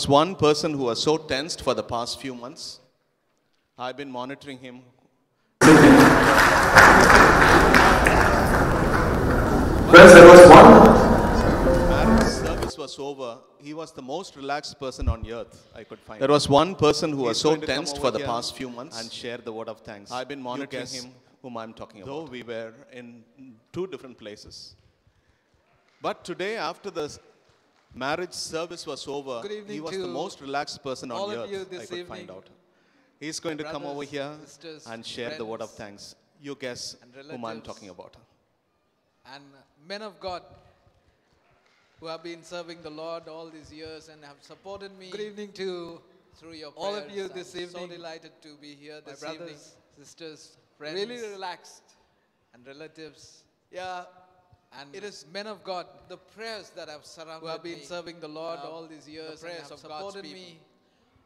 was one person who was so tensed for the past few months. I've been monitoring him. Friends, there was one Marriage service was over. He was the most relaxed person on earth I could find. There was one person who was so going to come tensed for the past few months and share the word of thanks. I've been monitoring guess him, whom I'm talking about. Though we were in two different places. But today, after the s- marriage service was over, Good evening he was the most relaxed person on earth you I this could find out. He's going to come over here sisters, and share the word of thanks. You guess whom I'm talking about. and men of God who have been serving the Lord all these years and have supported me. Good evening to through your all of you this I'm evening. So delighted to be here my this brothers, evening. sisters, Friends. really relaxed, and relatives. Yeah, And it is men of God the prayers that have surrounded me, who have been me. serving the Lord uh, all these the years and prayers have of God's supported people. me.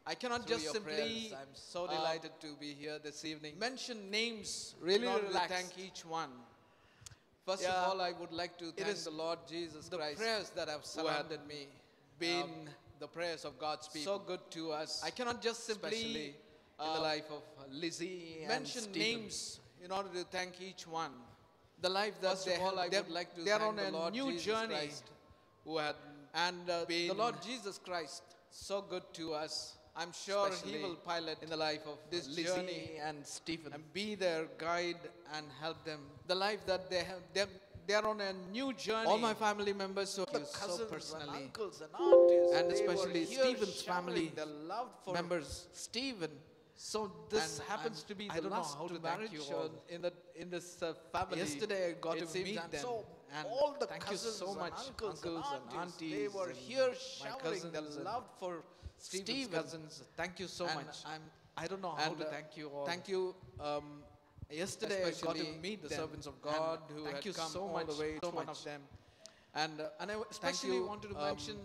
I cannot just simply prayers. I'm so uh, delighted to be here this evening. mention names. Really in order to thank each one. First Yeah, of all, I would like to thank is the Lord Jesus The Christ prayers that have surrounded me, been um, the prayers of God's people. so good to us. I cannot just especially simply in uh, the life of Lizzie and mention names in order to thank each one. The life that First they all, have, I they're- would like to they're thank on the a Lord new Jesus journey Christ, who had and uh, the Lord Jesus Christ. so good to us. I'm sure He will pilot in the life of this Lizzie journey and Stephen. and be their guide and help them. the life that they have, they're, they're on a new journey. All my family members who the you so cousins and personally, uncles and aunties, and especially Stephen's family their love for members. Stephen. So this And happens I'm- to be I the don't know last how to thank marriage you uh, all. in the in this uh, family. Yesterday I got it to meet them, So and all the thank you cousins so and much, uncles, uncles and and aunties, they were here showering their love for Stephen's Stephen. cousins. Thank you so And much. I'm I don't know how and, to uh, thank you all. Thank you. Um, yesterday I got to meet the them, servants of and God who thank had you come so all much, the way so to one much. of them. And uh, And I thank especially you, wanted to um, mention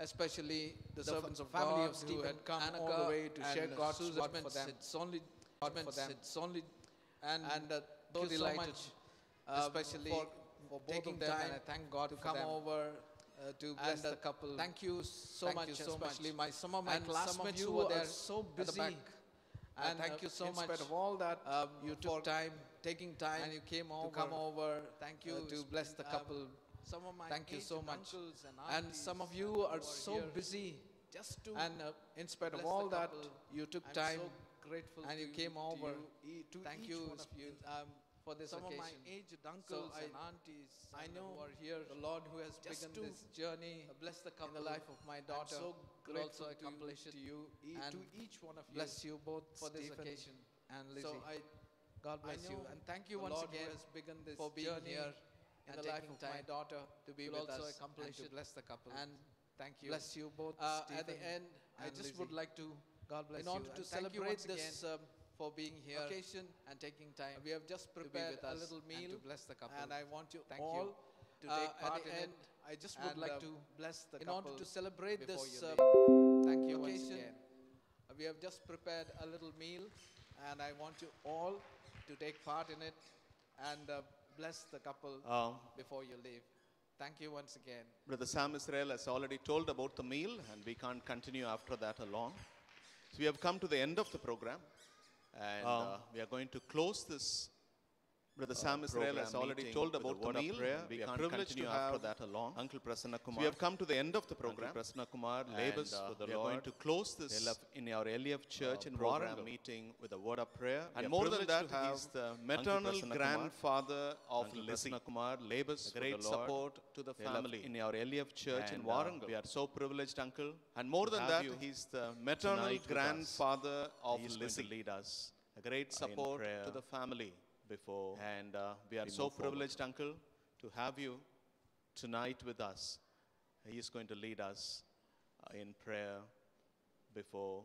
especially the fa- servants of family God of who Stephen had come all the way to share God's Susan word for them. It's only God for them. It's only And, and uh, you so delighted, much, um, especially for, for both taking of them, time and I thank God to come them. over uh, to bless And, uh, the couple. Thank you so Thank much, you so much. especially my some of my And classmates you who were there so the busy. back. And And thank uh, you so in much. spite of all that, um, you took time taking time and you came over, to come over. Thank uh, you to bless the um, couple. Some of my Thank you so much. uncles and, And some of you are are so busy. just to And uh, in spite of all that, couple. you took I'm time so grateful and you to- came to over. you, to Thank you you. um, for this some occasion. of my aged uncles I- and aunties I know who are here the Lord who has begun this journey bless the in the life of my daughter I'm so grateful also to, accomplish it to you e- and to each one of you bless you both for this occasion and Lizzie. so I God bless you and thank you once Lord again has begun this for being journey here in and the life of my daughter to be with also us accomplish and to bless the couple and thank you bless you both. Uh, at the end I just Lizzie. would like to God bless in order you. to and celebrate this again for being here occasion and taking time. we have just to be prepared with a us little and meal to bless the couple. and I want you Thank all you. to Uh, take at part in end, it I just would like uh, to bless the in order couple to celebrate this you uh. Thank you once occasion, again. uh, we have just prepared a little meal and I want you all to take part in it and uh, bless the couple Uh, before you leave. Thank you once again. Brother Sam Israel has already told about the meal, and we can't continue after that along. So we have come to the end of the program, and uh, we are going to close this. Brother Sam Israel has already told about the of meal. prayer. We We are privileged to after have that along. Uncle Prasanna So Kumar. we have come to the end of the program. Uncle Prasanna Kumar and, labors uh, for the we are going Lord. to close this LF in our LF church in program Warangal. meeting with a word of prayer. And more than that, he's the maternal Kumar, grandfather of Uncle Lizzie. Prasanna Kumar labors great the Lord. support to the LF family in our LF church in And, uh, Warangal. we are so privileged, uncle. And more than that, he's the maternal tonight with us. grandfather of He is going Lizzie. lead us A great support to the family. Before And uh, we are we so move forward. privileged, uncle, to have you tonight with us. He is going to lead us uh, in prayer before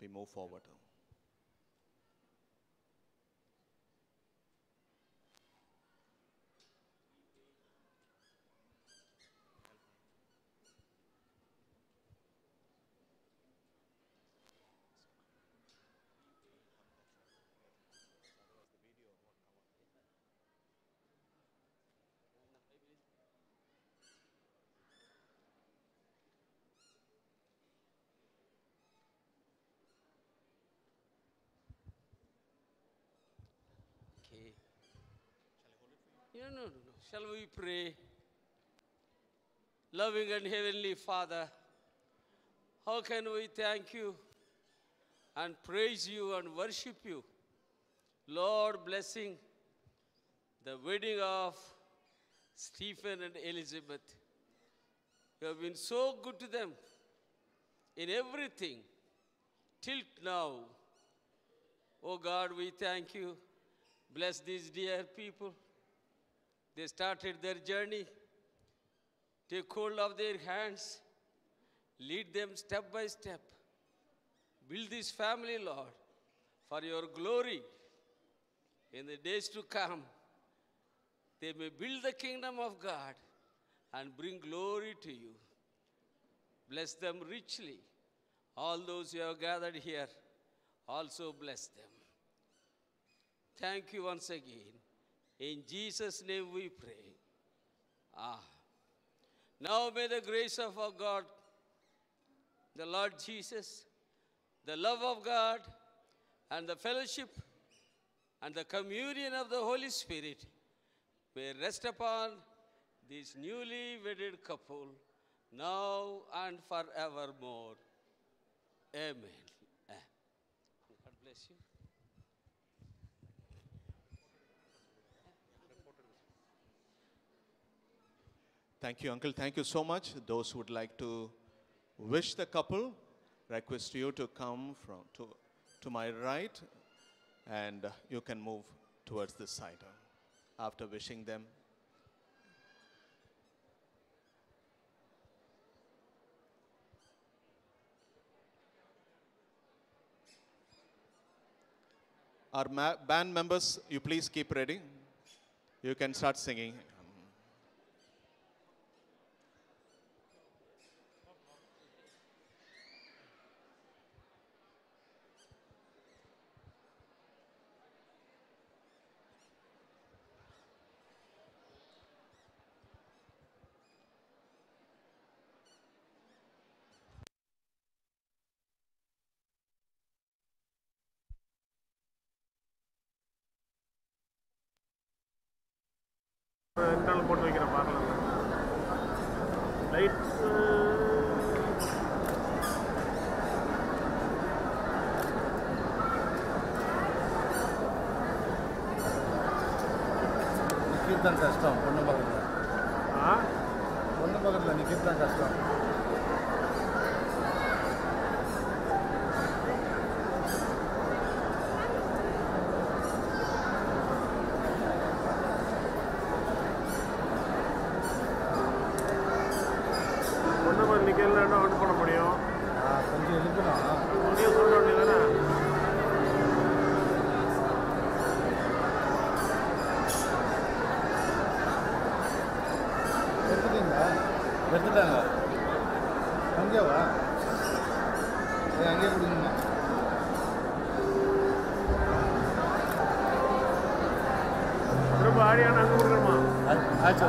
we move forward. No, no, no. Shall we pray? Loving and Heavenly Father, how can we thank you and praise you and worship you? Lord, blessing the wedding of Stephen and Elizabeth. You have been so good to them in everything till now. Oh God, we thank you. Bless these dear people. They started their journey. Take hold of their hands. Lead them step by step. Build this family, Lord, for your glory. In the days to come, they may build the kingdom of God and bring glory to you. Bless them richly. All those who have gathered here, also bless them. Thank you once again. In Jesus' name we pray. Ah. Now may the grace of our God, the Lord Jesus, the love of God, and the fellowship and the communion of the Holy Spirit may rest upon this newly wedded couple now and forevermore. Amen. Ah. God bless you. Thank you, Uncle. Thank you so much. Those who would like to wish the couple, request you to come from to, to my right and you can move towards this side uh, after wishing them. Our band members, you please keep ready. You can start singing.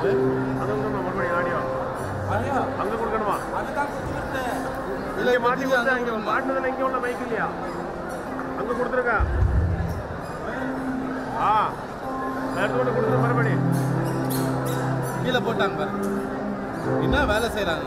அது? அங்கே கொடுக்கணுமா மறுபடியும் audio? அங்கே கொடுக்கணுமா? இல்லை மாட்டி கொடுத்தா இங்கே மாட்டினதில் இங்கே உள்ள மைக் இல்லையா? அங்கே கொடுத்துருக்கா? ஆ. எடுத்து கொண்டு கொடுத்துரு மறுபடி. கீழே போட்டாங்க பாரு. என்ன வேலை செய்கிறாங்க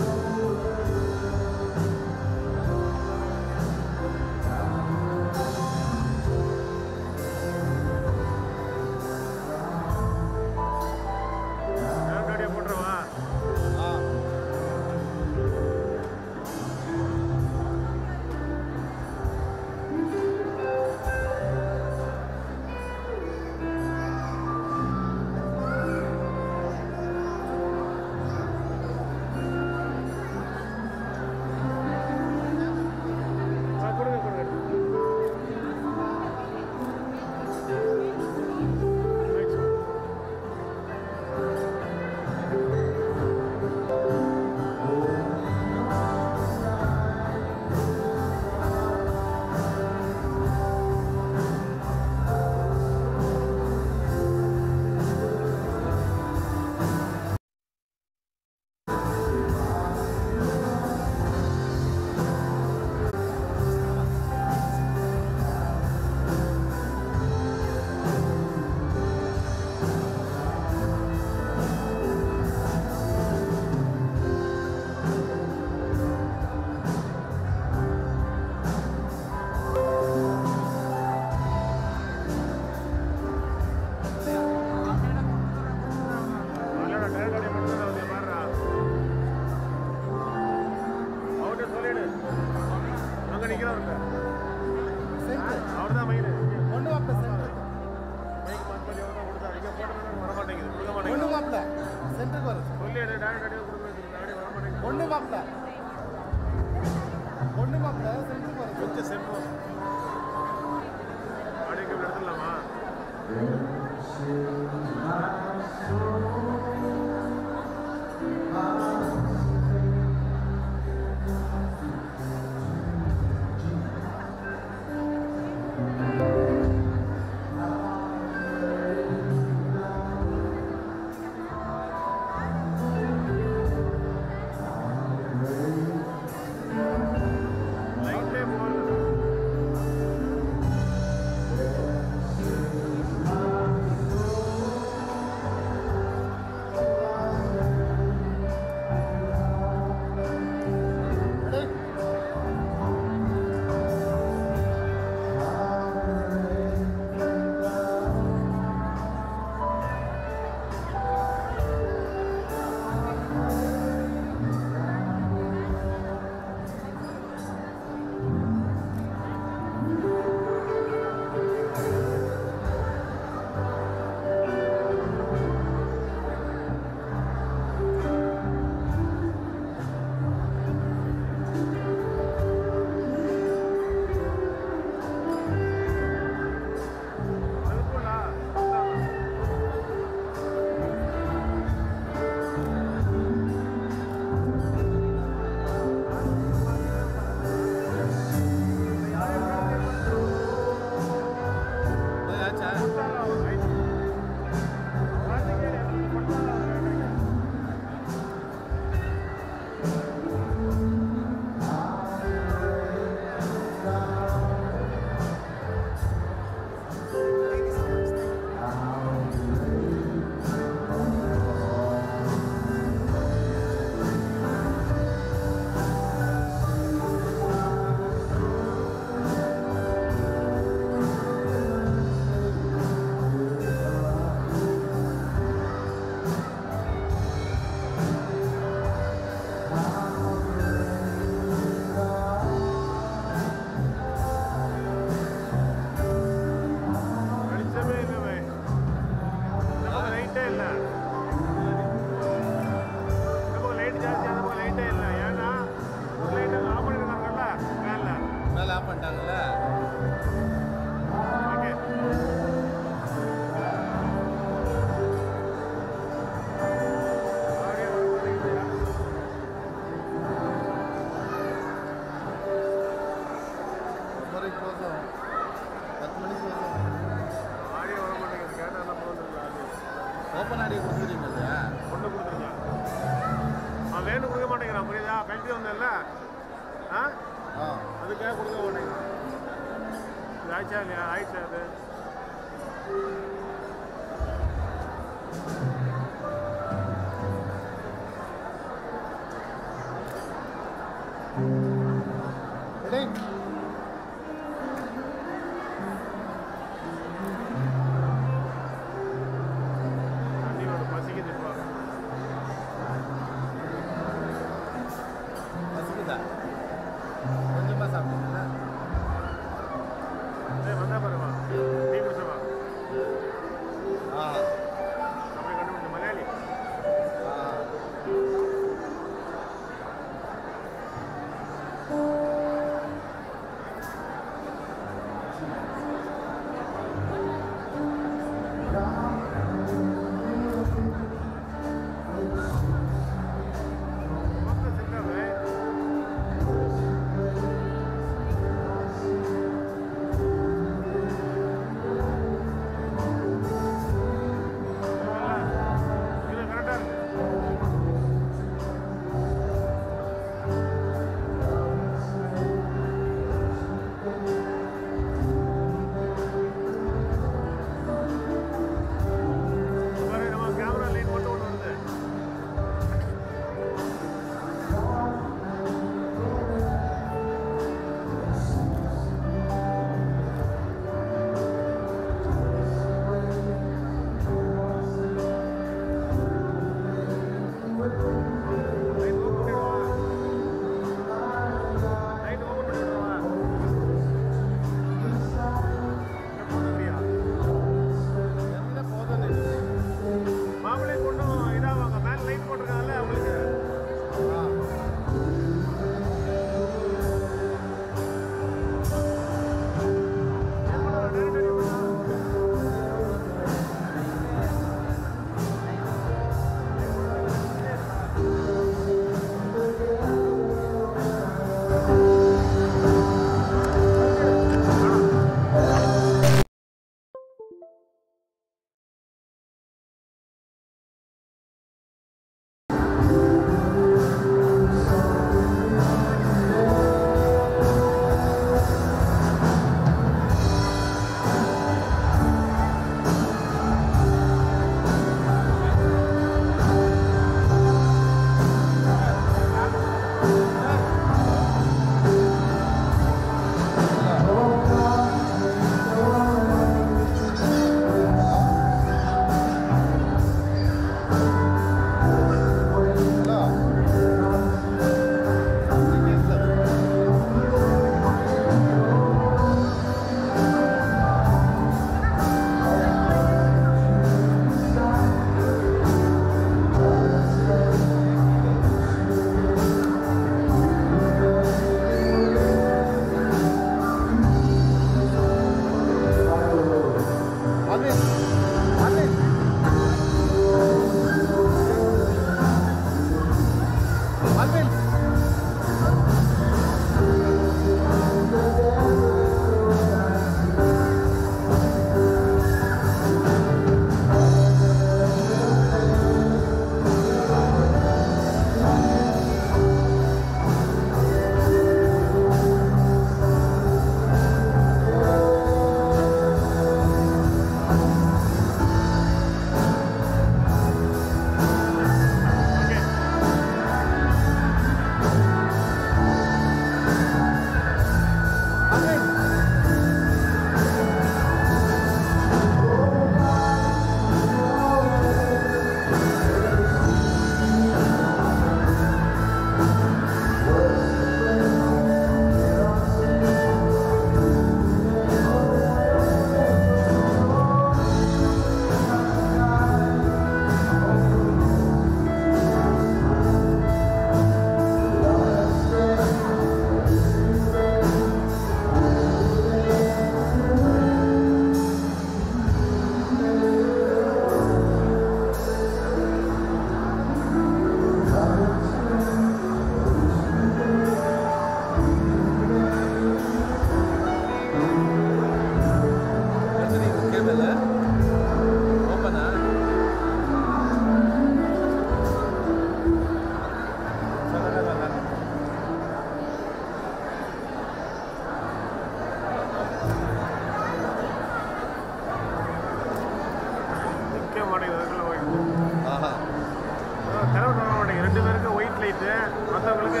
மற்றவங்களுக்கு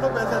no pensé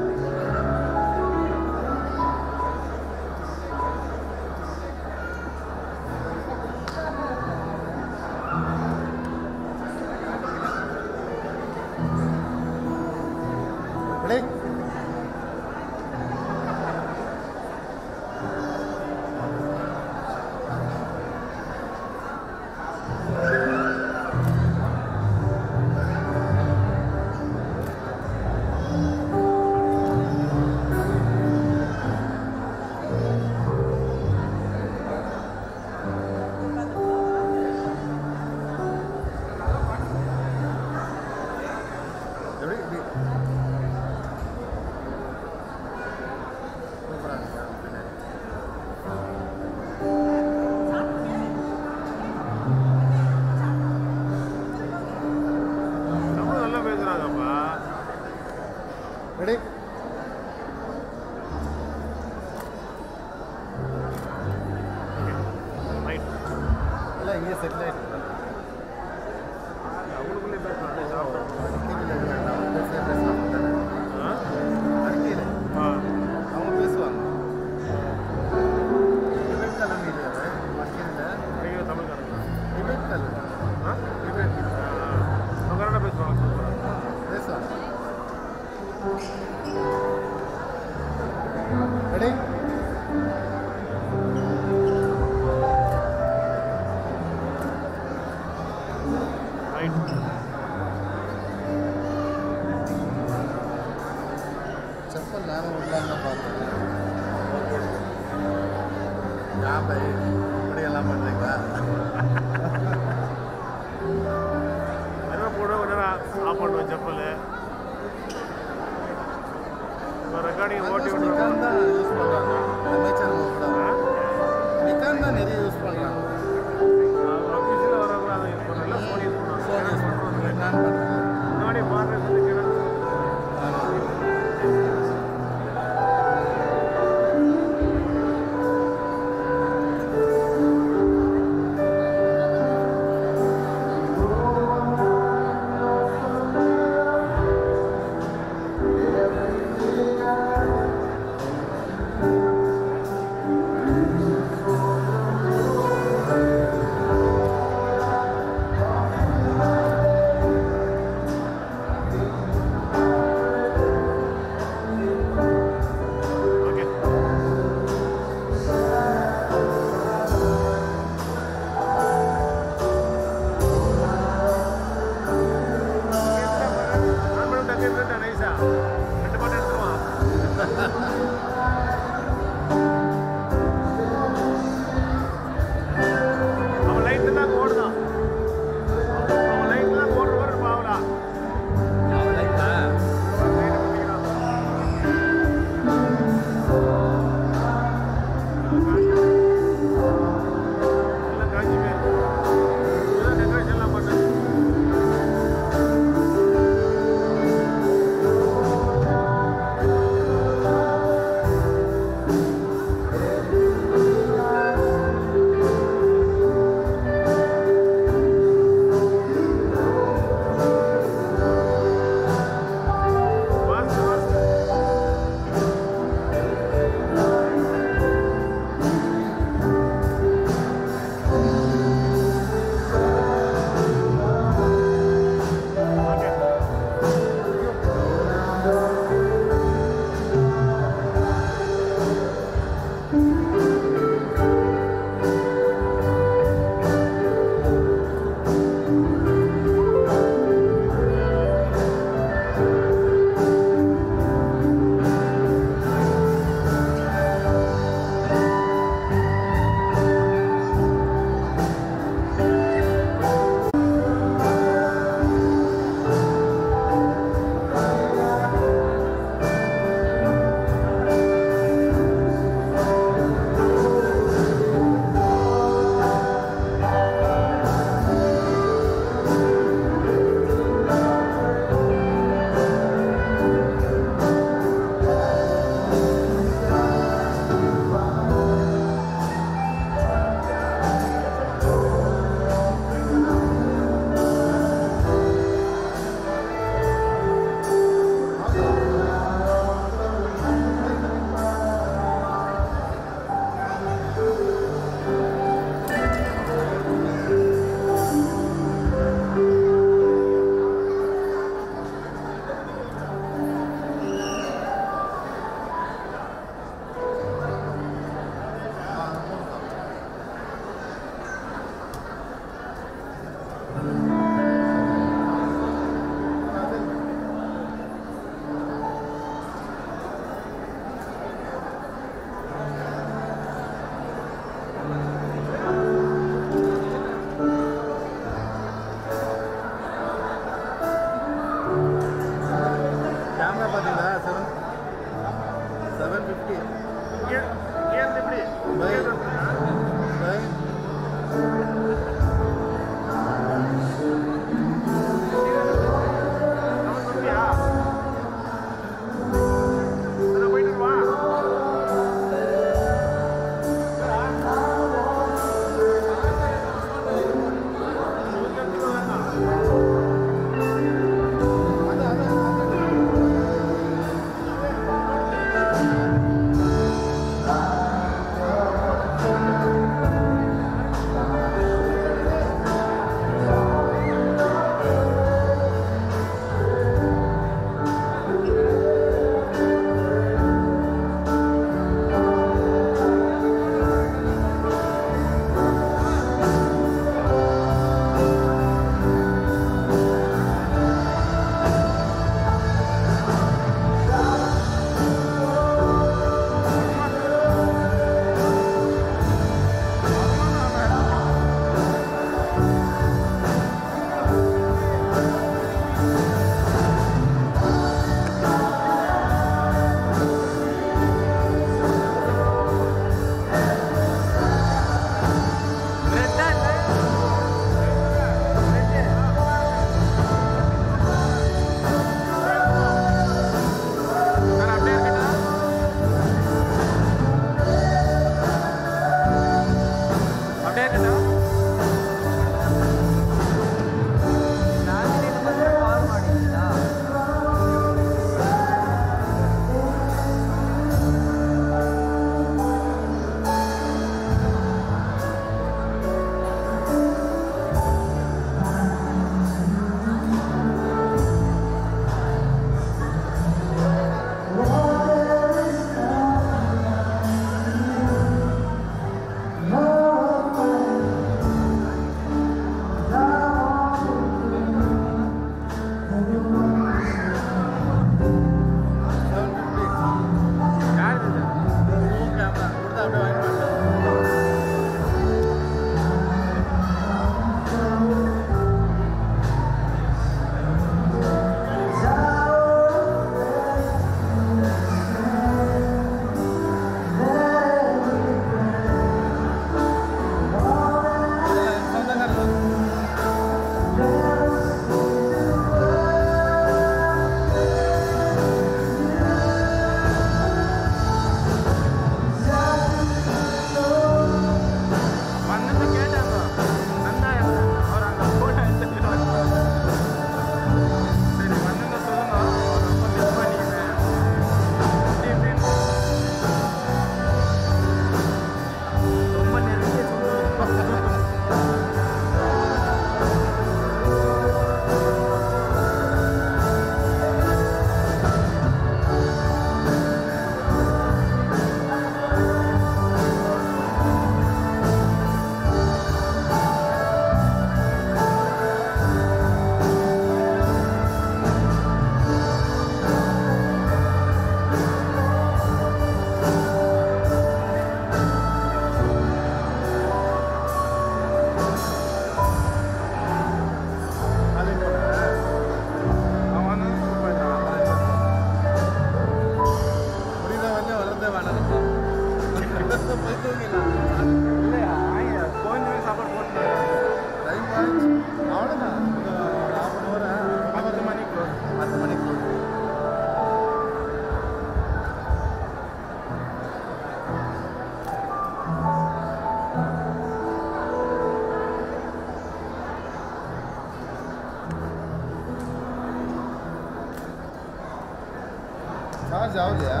சார்ஜ் ஆகலையா?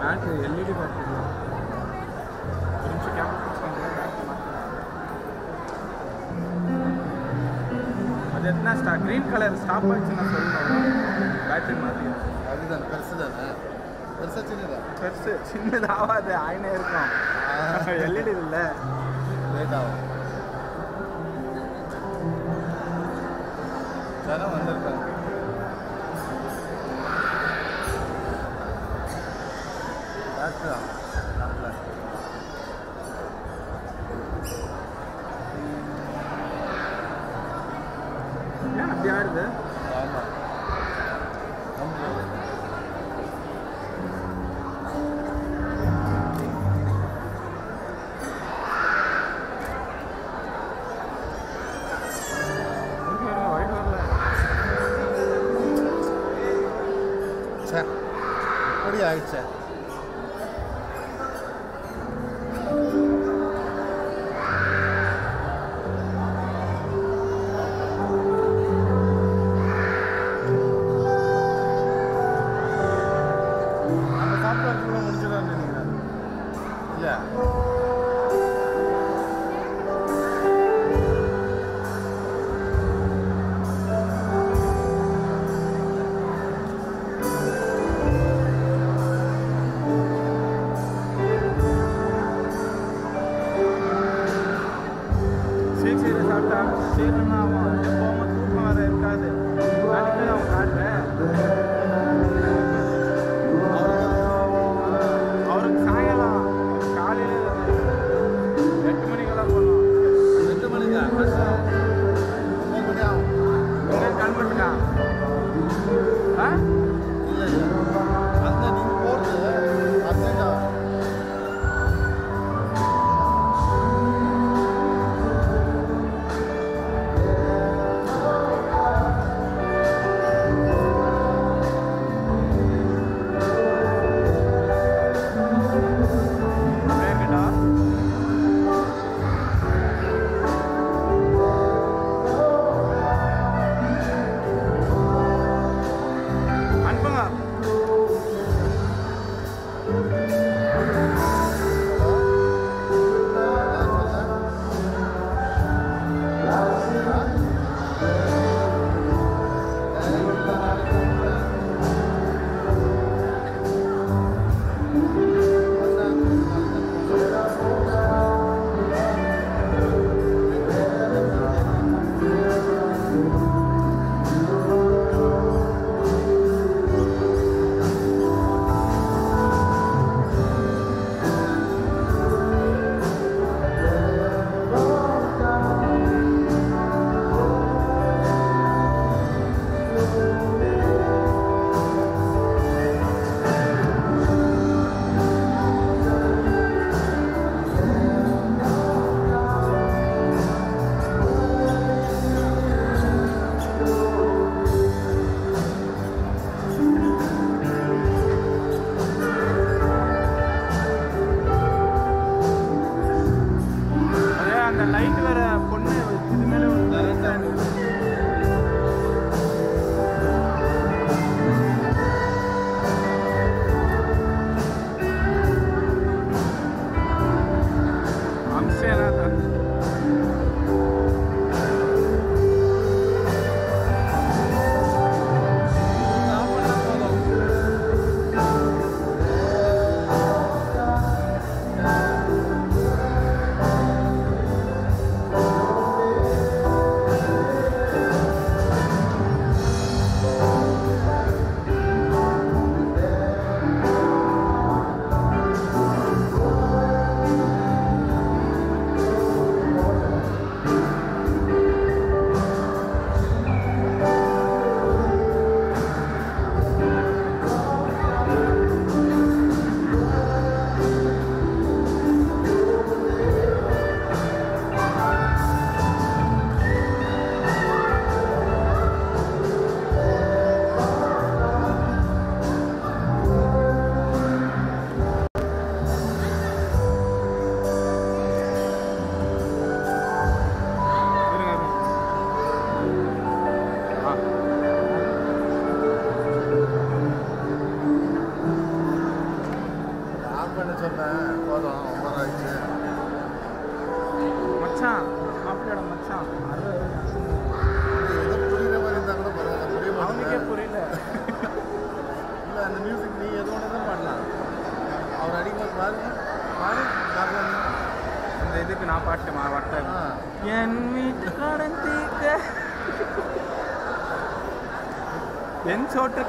பேட்ரி எல்இடி பேட்ரி ஒரு நிமிஷம் அது எத்தனை ஸ்டா க்ரீன் கலர் ஸ்டாப் ஆச்சுன்னா சொல்லணும். பேட்ரி மாதிரி. அதுதான் பெருசு தானே பெருசா சின்னதா? பெருசு சின்னதாகாது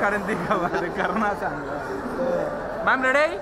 करंदी का बात करना चाहिए मैम रेडी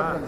Ah.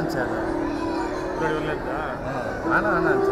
ಅಂಚ ಅದ ಒಳ್ಳೆ ಅಂಚ ಅಣ್ಣ ಅಣ್ಣ ಅಂಚ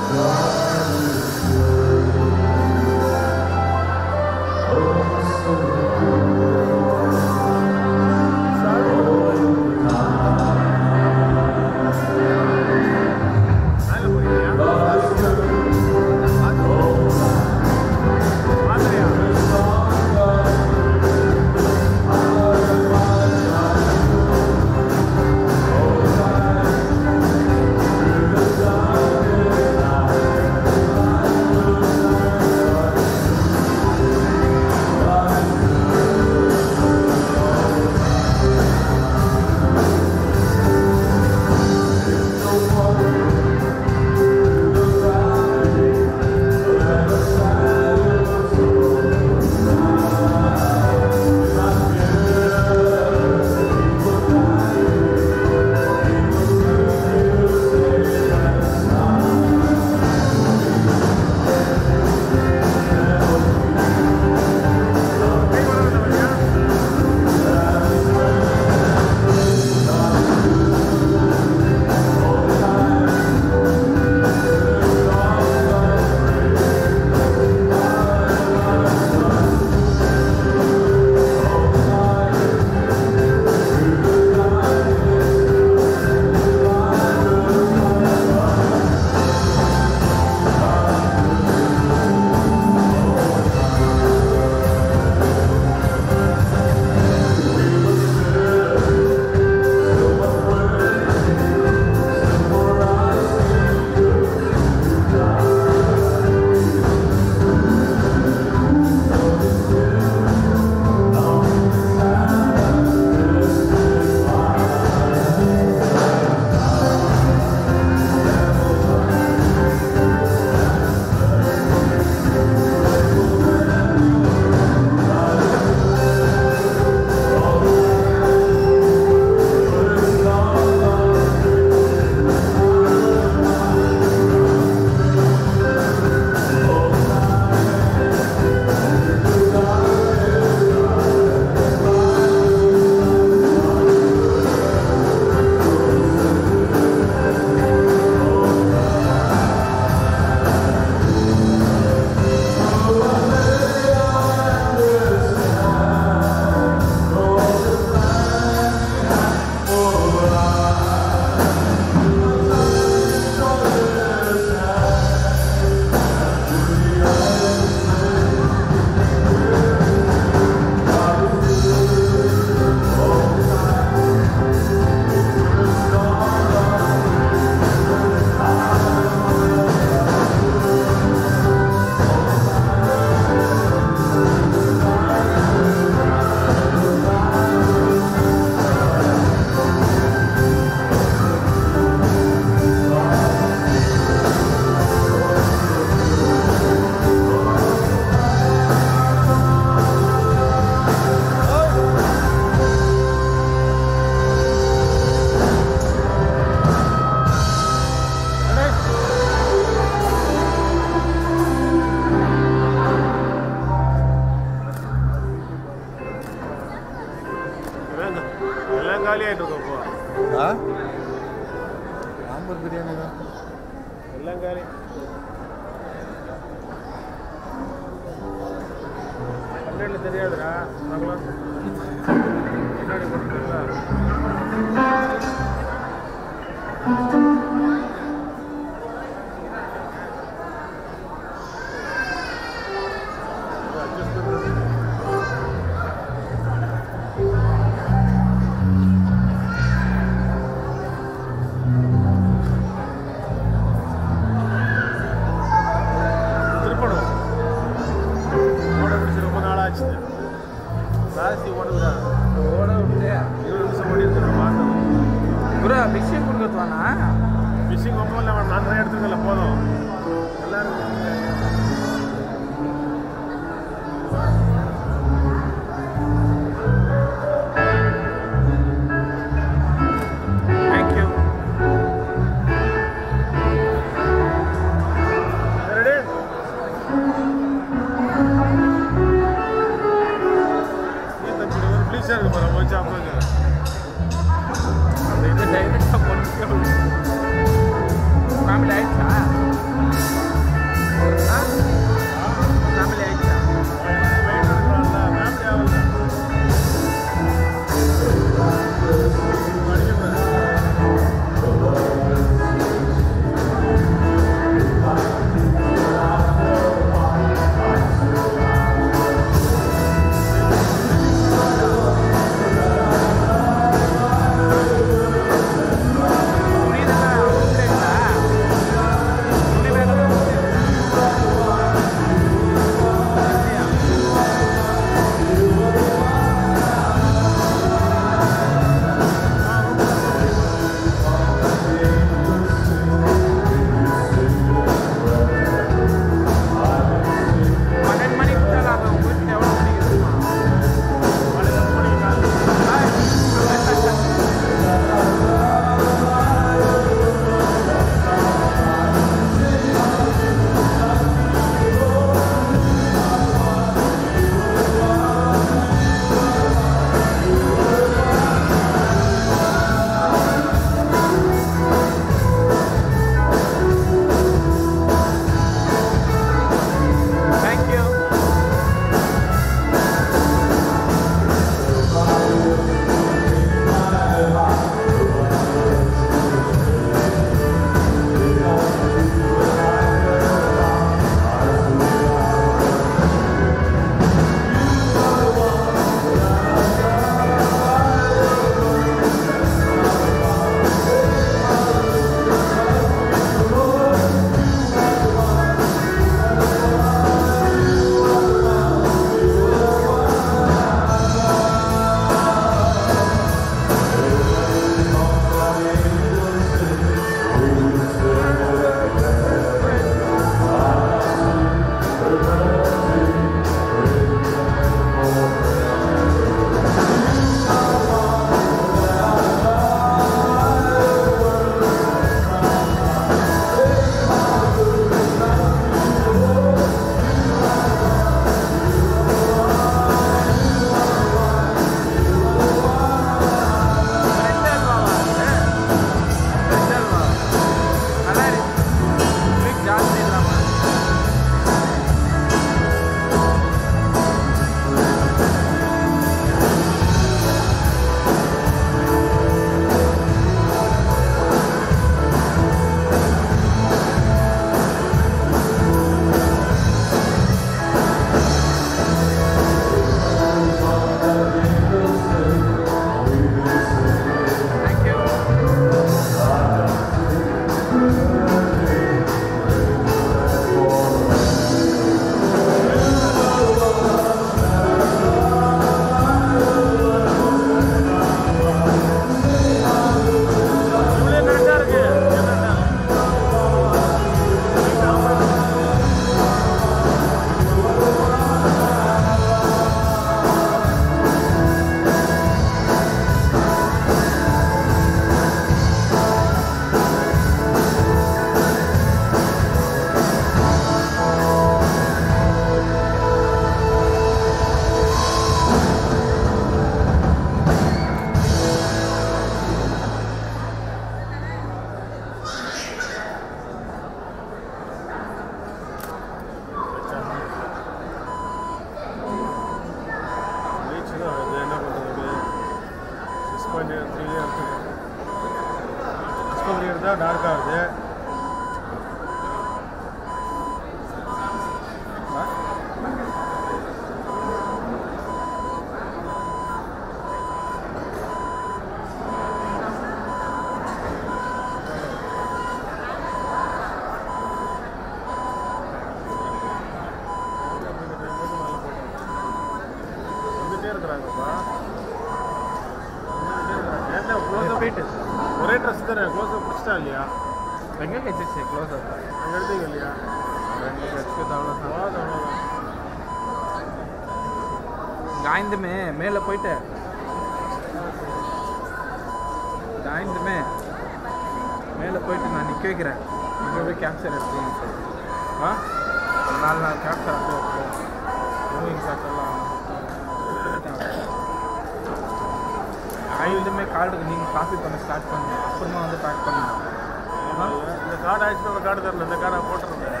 கார்டு ஆயிடுச்சுன்னா ஒரு கார்டு தரணும் இந்த கார்டை போட்டுருந்தேன்.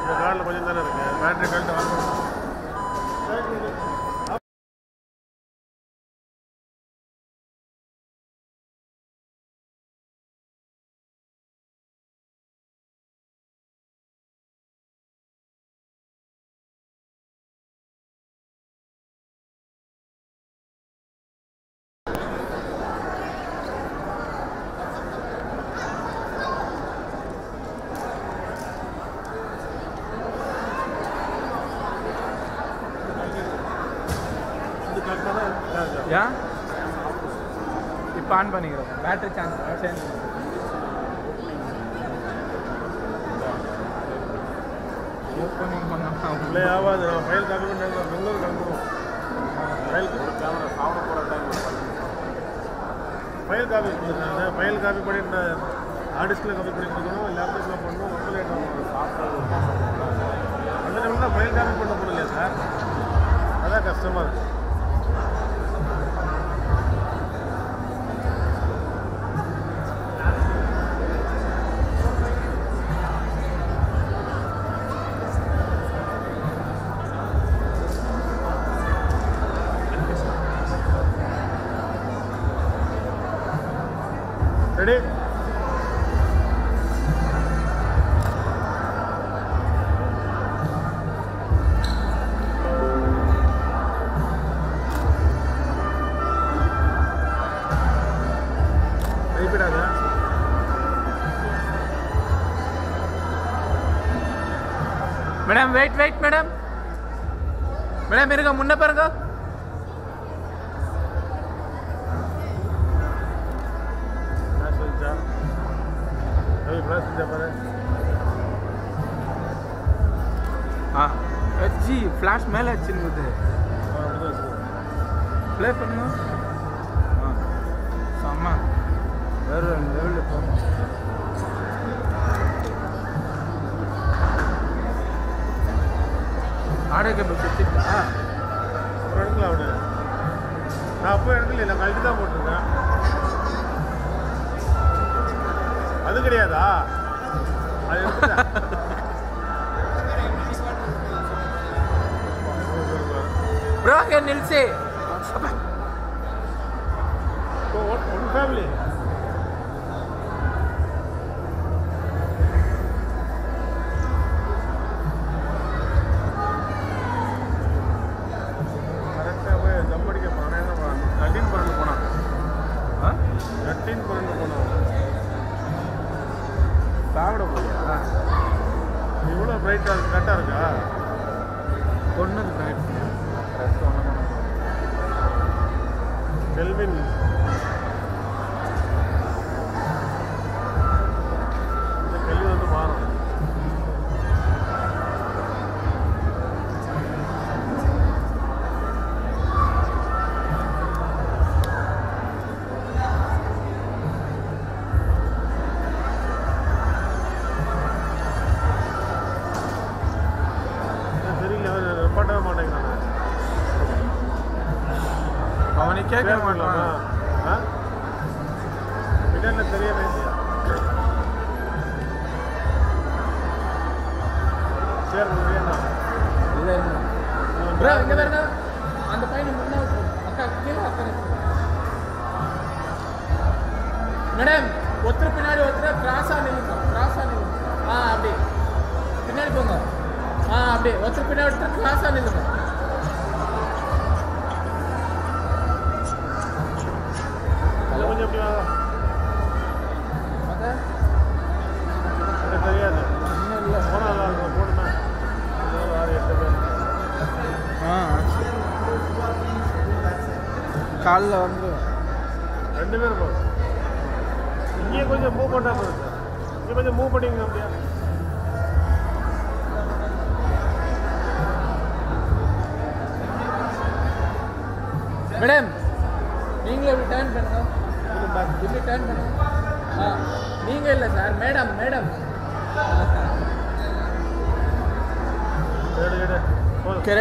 இந்த கார்டில் கொஞ்சம் தானே இருக்குது பேட்டரி கழட்டு வாங்க madam wait wait madam madam मेरे को मुन्ने पर का हाँ। जी फ्लैश मेल है। kick. காலில் வந்து ரெண்டு பேரும் போகும் இங்கேயே கொஞ்சம் மூவ் பண்ணா போதும் சார். இங்கே கொஞ்சம் மூவ் பண்ணிங்க அப்படியா. மேடம் நீங்களே இப்படி டேர்ன் பண்ணுங்க. இப்படி டேர்ன் பண்ணுங்க. ஆ நீங்கள் இல்லை sir madam madam. Okay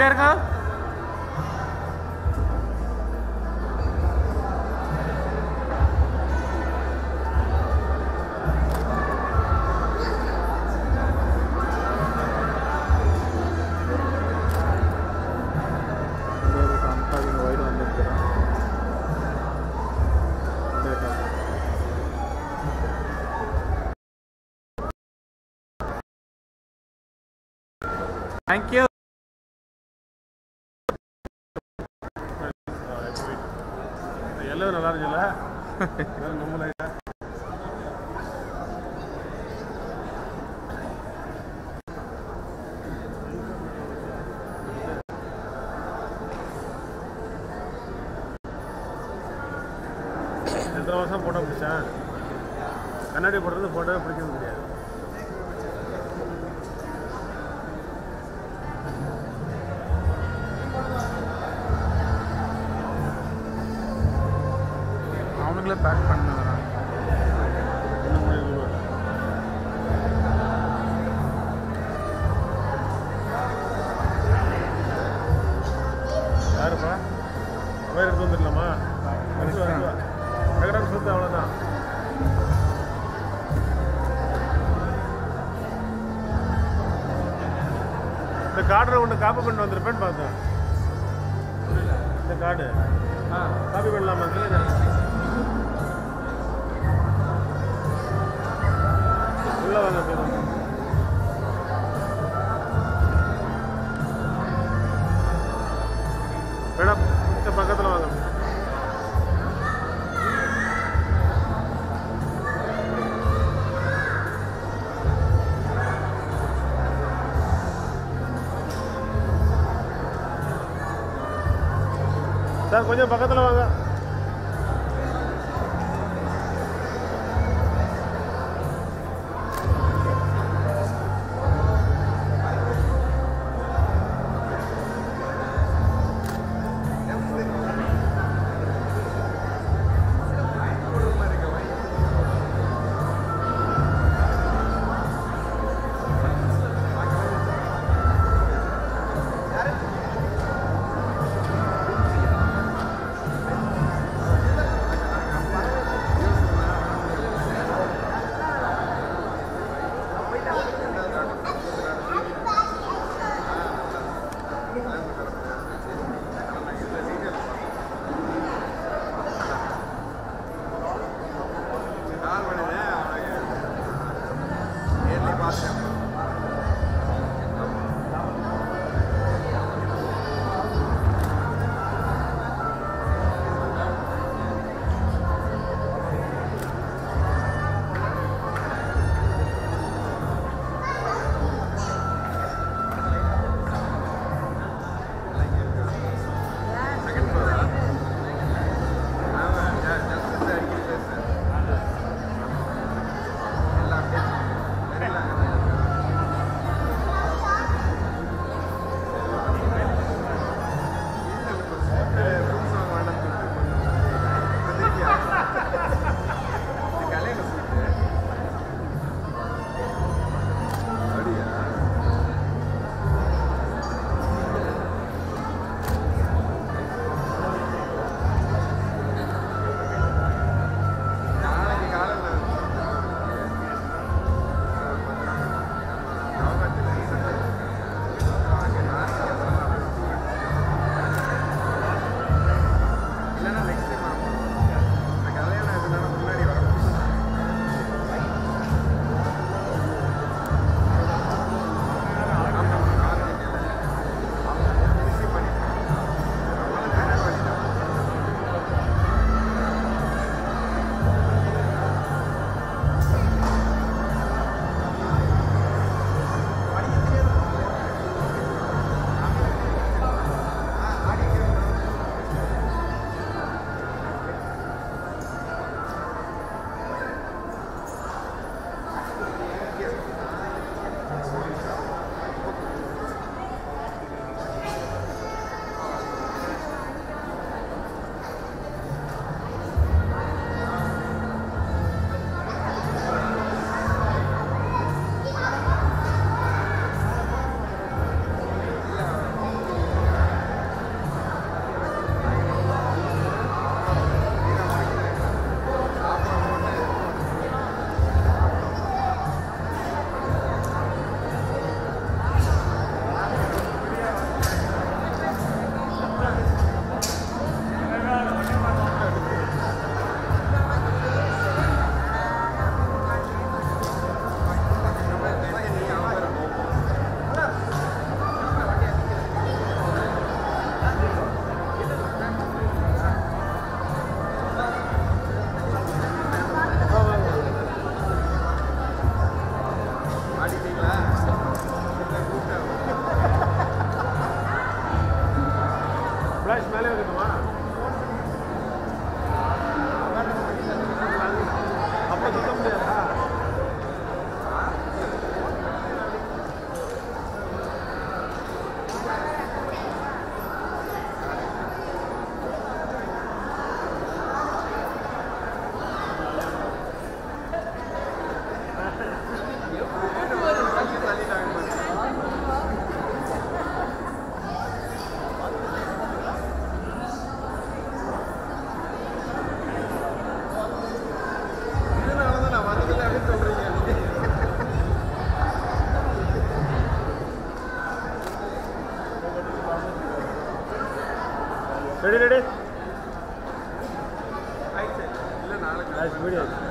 order ke இத்தனை வருஷம் ஃபோட்டோ பிடிச்சேன். கண்ணாடி போடுறது ஃபோட்டோவே பிடிக்கிறது முடியாது ஒன்று காப்பு கொண்டு சார் கொஞ்சம் பக்கத்தில் வாங்க. ready ready right side illa nalakku nice video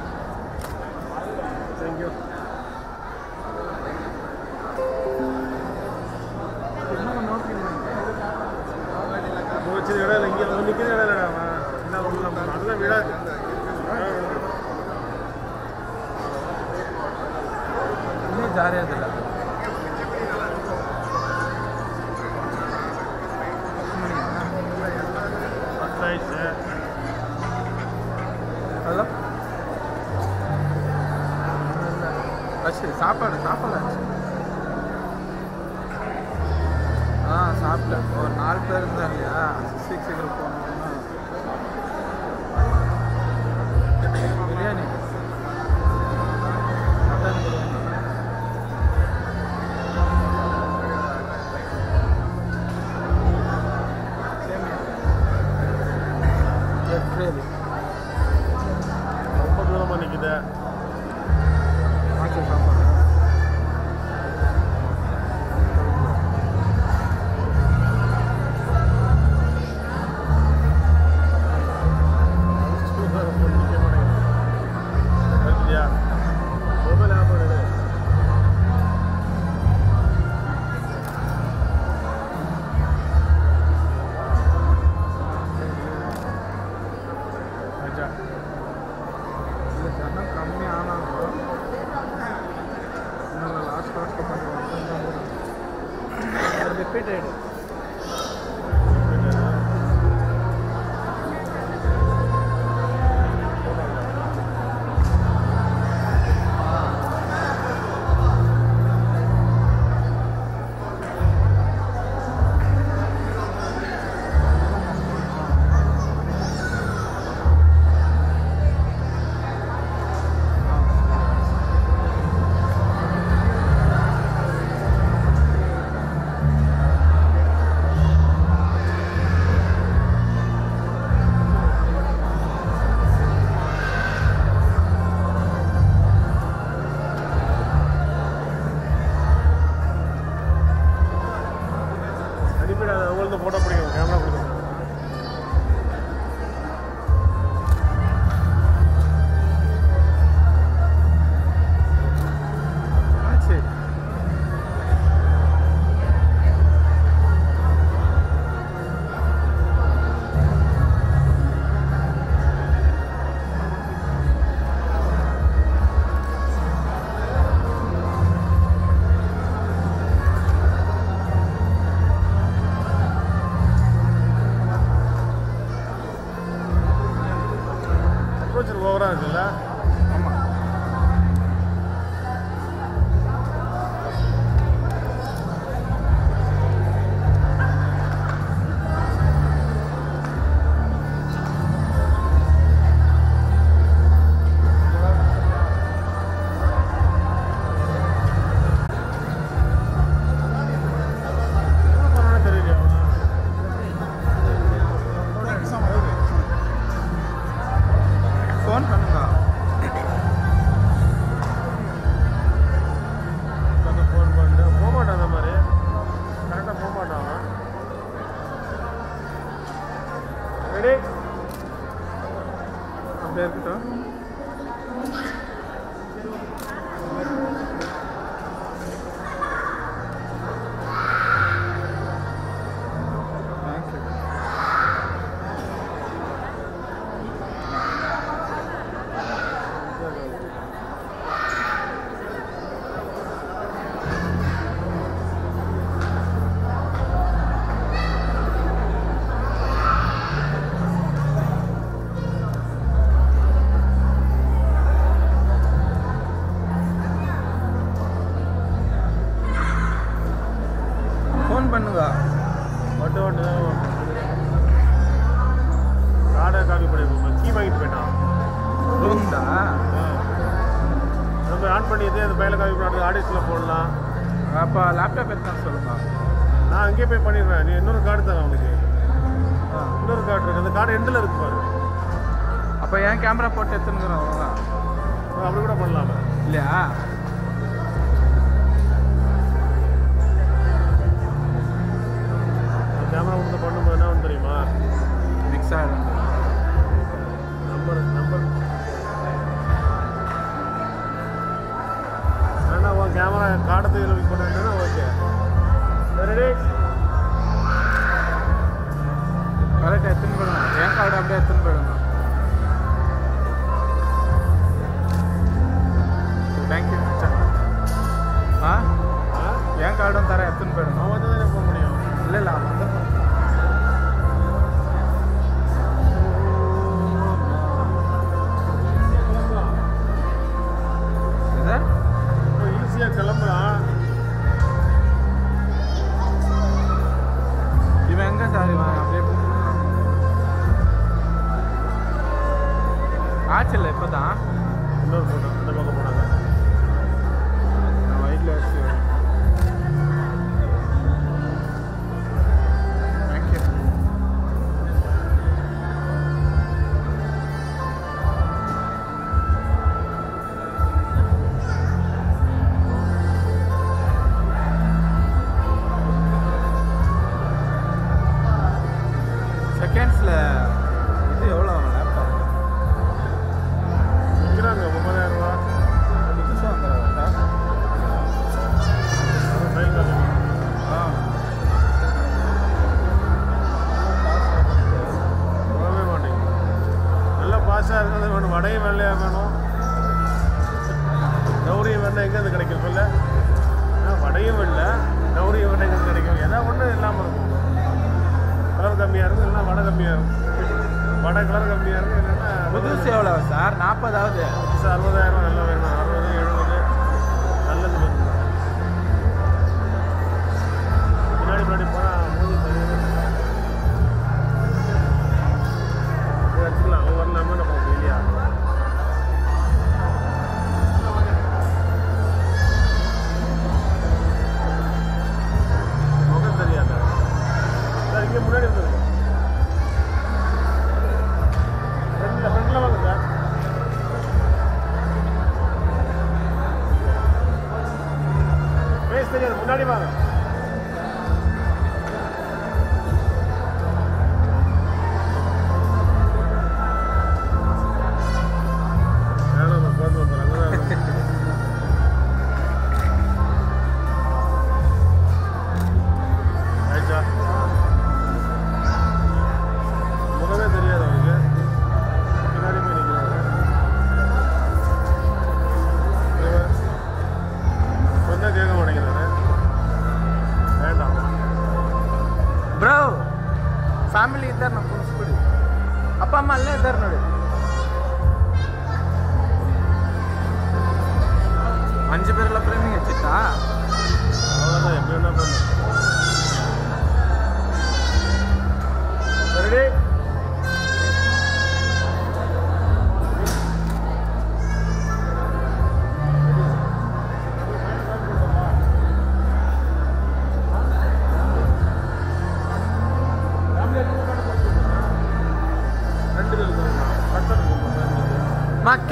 til på det.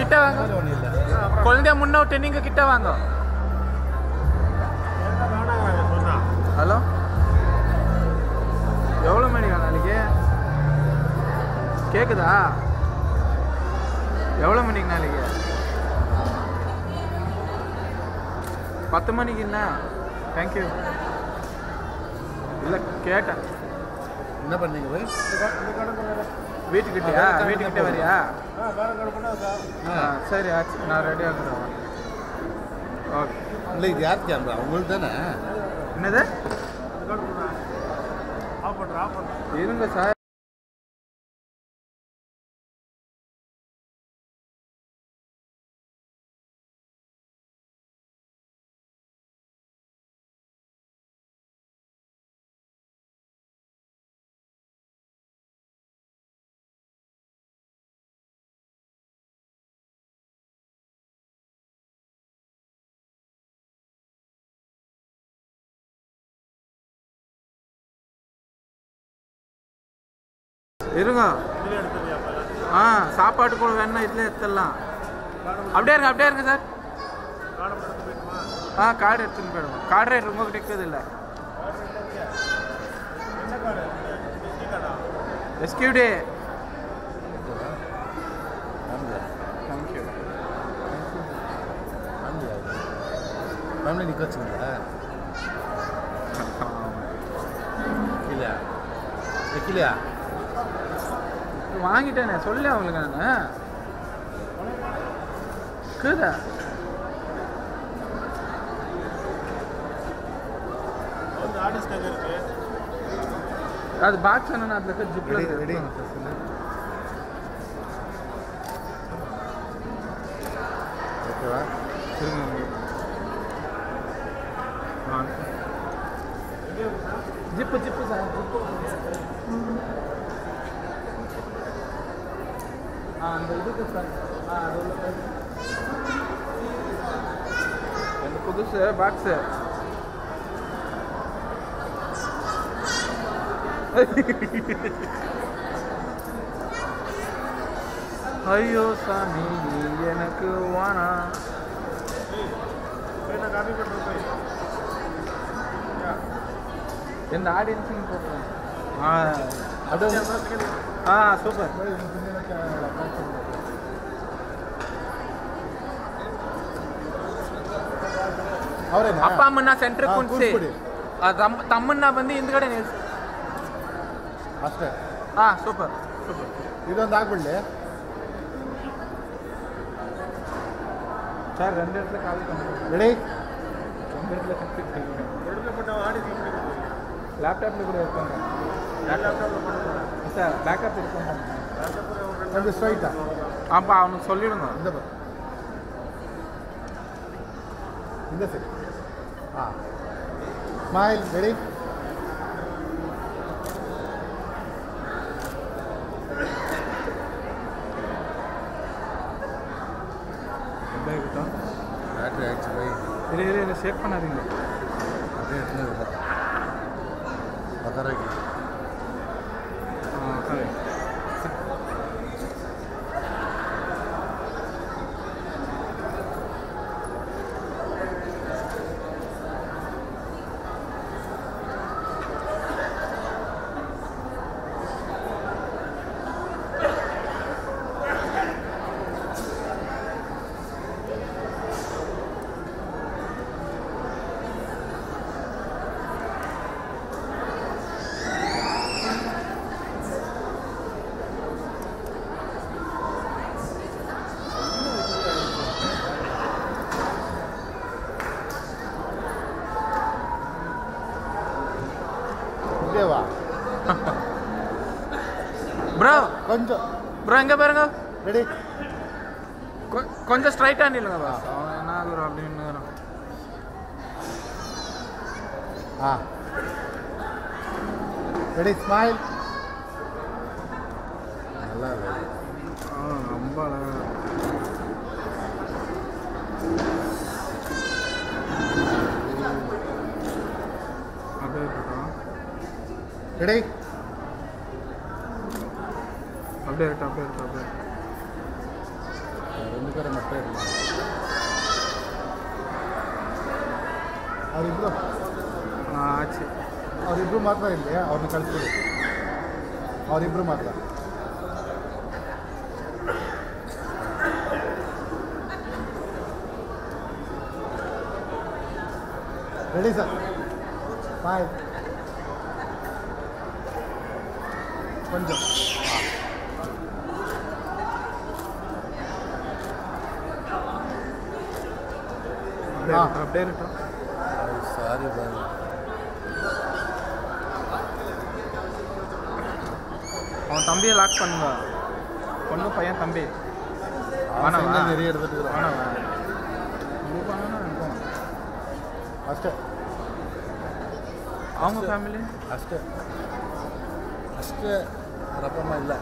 கிட்ட வாங்க. குழந்தைய முன்ன விட்டு நீங்க கிட்ட வாங்க. ஹலோ? எவ்வளோ மணி நாளைக்கு கேட்குதா எவ்வளோ மணிக்கு நாளைக்கு பத்து மணிக்கு என்ன? தேங்க்யூ இல்லை கேட்டேன். என்ன பண்ணீங்க வீட்டுக்கிட்டயா? வீட்டுக்கிட்ட வரியா? ஆ சரி ஆச்சு நான் ரெடியாக இருக்கிறேன் ஓகே இல்லை இது யார் கேமரா உங்களுக்கு தானே என்னது இருங்க சார் இருங்க. ஆ சாப்பாட்டு கூட வேணா இதில் எடுத்துடலாம். அப்படியே இருங்க அப்படியே இருங்க சார். ஆ கார்டு எடுத்துன்னு போயிடுவோம் கார்டு ரேட் உங்ககிட்ட இருக்குது இல்லை. எஸ்கியூடி. ஃபேமிலி நிற்க வச்சுங்களா இல்லை. வைக்கலையா? வாங்கிட்டேனே சொல்லு அவங்களுக்கு நான். இருக்குதா அது பாக்ஸ் என்ன அதில் இருக்க ஜிப்பில் ready zip zip sir zip அந்த இதுக்கு எனக்கு புதுசு பாக்ஸு ஐயோ சாமி எனக்கு வானா. எந்த ஆடியன்ஸுக்கு போட்டேன் ஆ அது ஆ சூப்பர். ಅಪ್ಪ ಅಮ್ಮನ್ನ ಸೆಂಟ್ರ್ ಕುಂಡಿಸಿ ತಮ್ಮನ್ನ ಬಂದು ಹಿಂದ್ಗಡೆ ನಿಲ್ಸಿ ಅಷ್ಟೇ ಹಾ ಸೂಪರ್ ಸೂಪರ್ ಇದೊಂದು ಆಗ್ಬಿಡ್ಲಿ ಸರ್ ರೆಂಡು ರೆಡಿ ಲ್ಯಾಪ್ಟಾಪ್ಲಿ ಕೂಡ ಇರ್ಕೊಂಡು ಲ್ಯಾಪ್ಟಾಪ್ சார் பேக்கப் இருக்கும் அப்படி ஸ்ட்ரைட்டா அப்போ அவனுக்கு சொல்லிடுங்க. இந்த பக்கம். இந்த சைடு ஆ. ஸ்மைல் ரெடி பேட்டரி ஆயிடுச்சு போய் இரு இரு செக் பண்ணாதீங்க. ப்ரோ எங்கே பாருங்க? ரெடி. கொஞ்சம் ஸ்ட்ரைட்டாக நில்லுங்க பாஸ் என்ன ஆகுறான் அப்படின்னு ஆ. Ready smile ready, sir. Five. One job. Ah, update itu. Sorry, bang. Oh, tampil lakukan, bang. Kondo payah tampil. Ah, Mana? Mana? ಅವನ ಫ್ಯಾಮಿಲಿ ಅಷ್ಟೇ ಅಷ್ಟೇ ರಪ್ಪ ಇಲ್ಲ